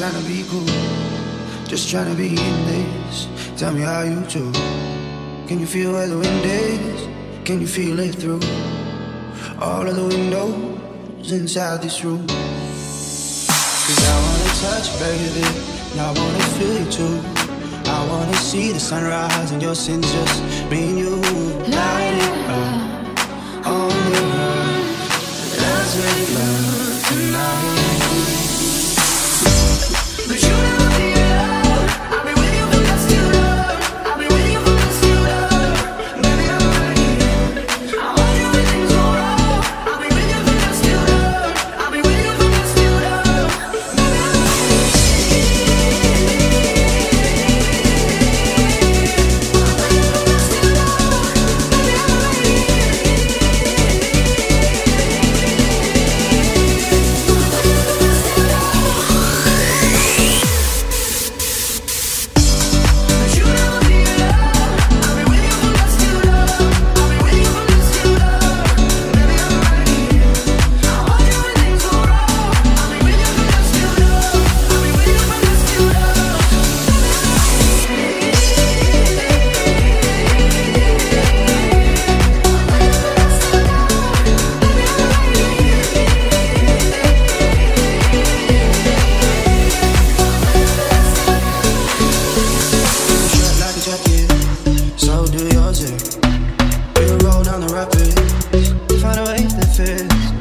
trying to be cool, just trying to be in this. Tell me how you do. Can you feel where the wind is? Can you feel it through all of the windows inside this room? Cause I wanna touch, baby, and I wanna feel you too. I wanna see the sunrise and your sins just me and you. Light it up on the run. Let's make love. We roll down the rapids, find a way that fits.